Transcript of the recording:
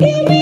You. me